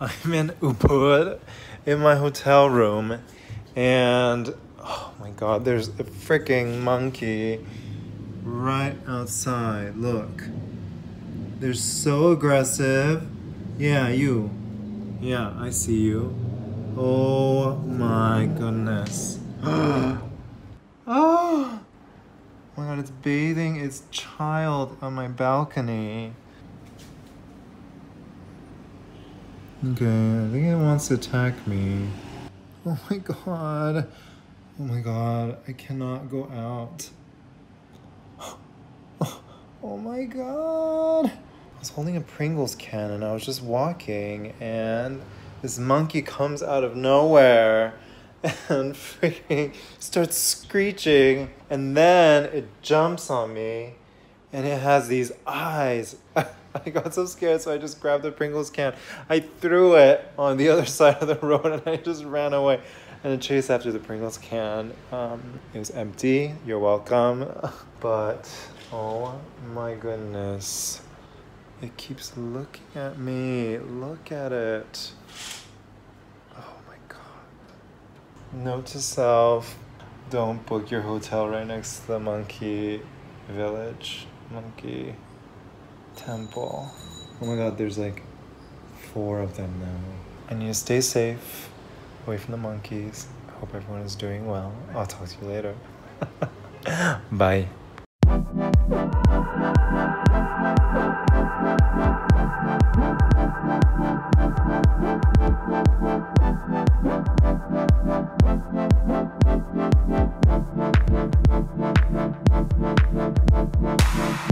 I'm in Ubud in my hotel room, and oh my god, there's a freaking monkey right outside. Look. They're so aggressive. Yeah, you. Yeah, I see you. Oh my goodness. oh my god, it's bathing its child on my balcony. Okay, I think it wants to attack me. Oh my god. Oh my god, I cannot go out. Oh my god. I was holding a Pringles can and I was just walking and this monkey comes out of nowhere and freaking starts screeching and then it jumps on me and it has these eyes. I got so scared, so I just grabbed the Pringles can. I threw it on the other side of the road and I just ran away and chased after the Pringles can. Um, it was empty. You're welcome. But oh my goodness. It keeps looking at me. Look at it. Oh my god. Note to self don't book your hotel right next to the monkey village, monkey temple. Oh my god, there's like four of them now. I need to stay safe, away from the monkeys. I hope everyone is doing well. I'll talk to you later. Bye.